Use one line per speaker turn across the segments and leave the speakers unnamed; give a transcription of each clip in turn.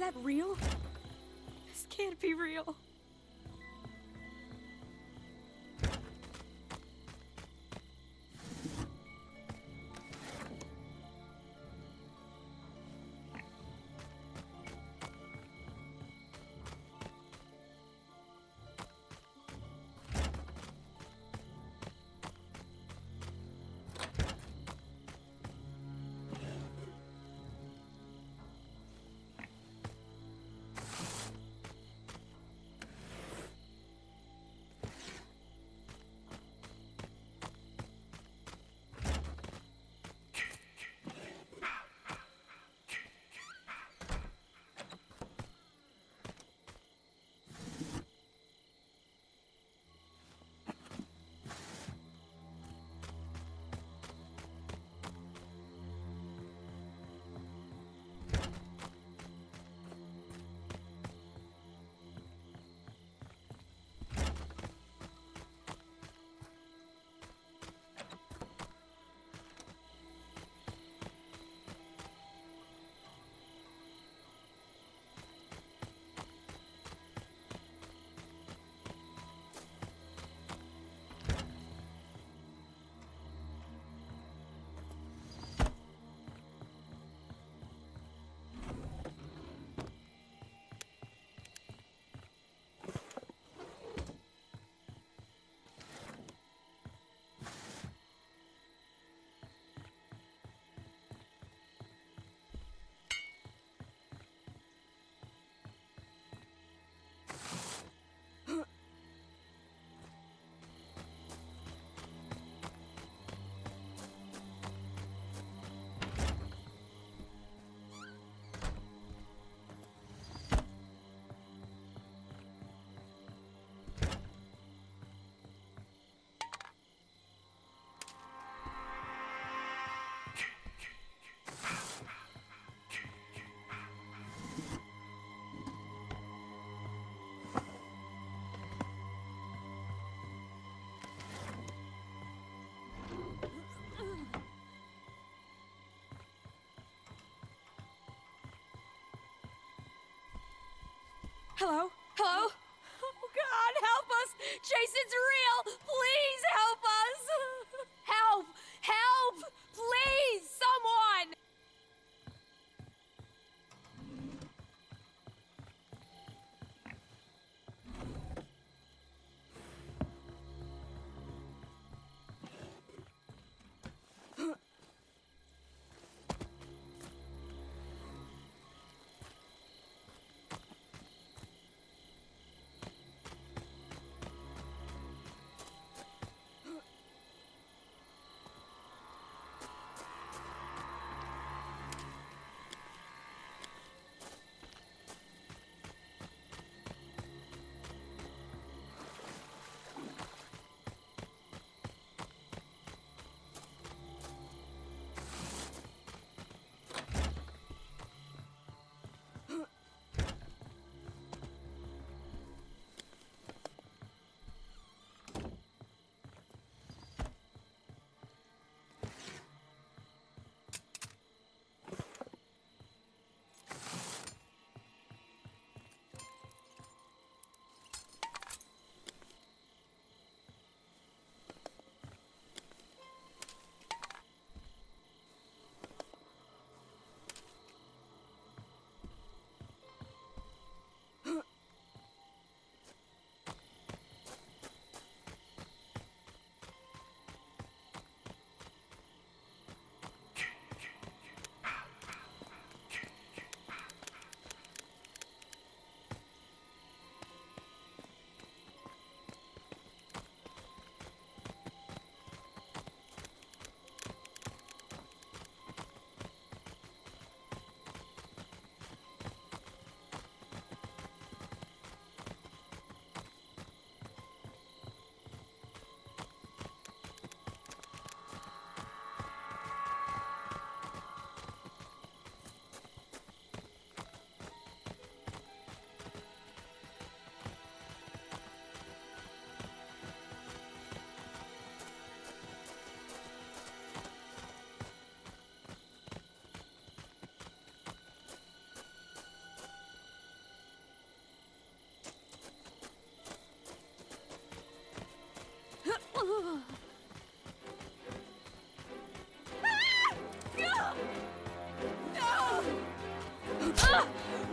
that real? This can't be real. Hello? Hello? Oh God, help us! Jason's real! Please help!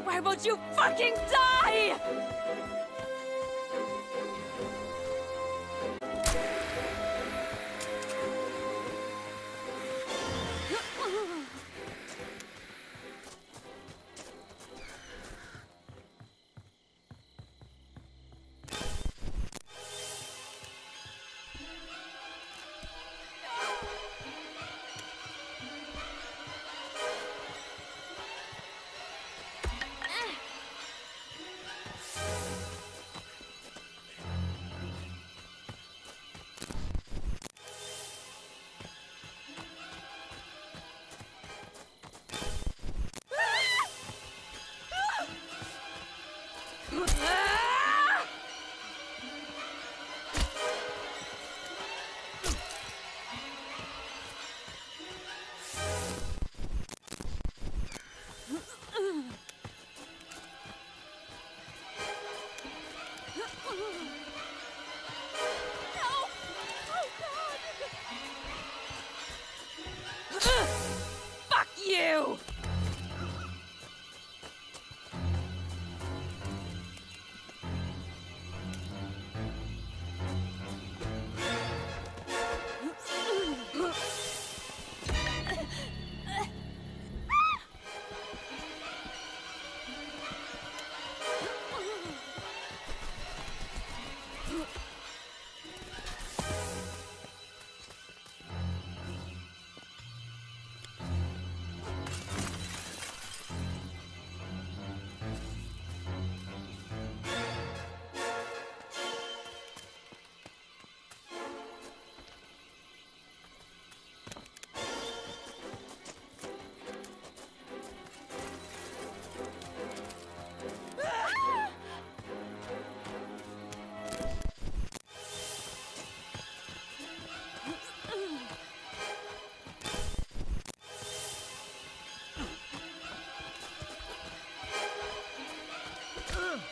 Why won't you fucking die?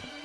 Help!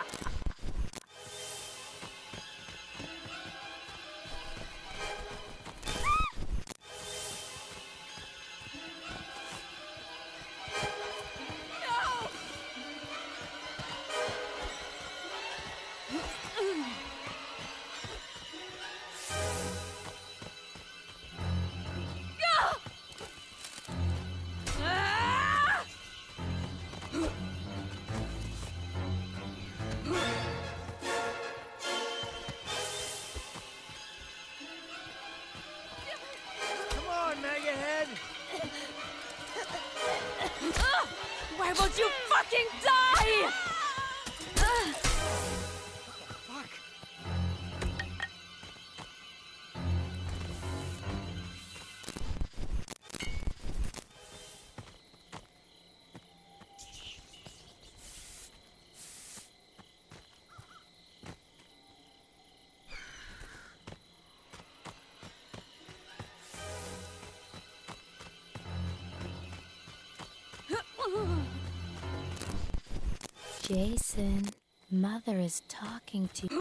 Jason, Mother is talking to you.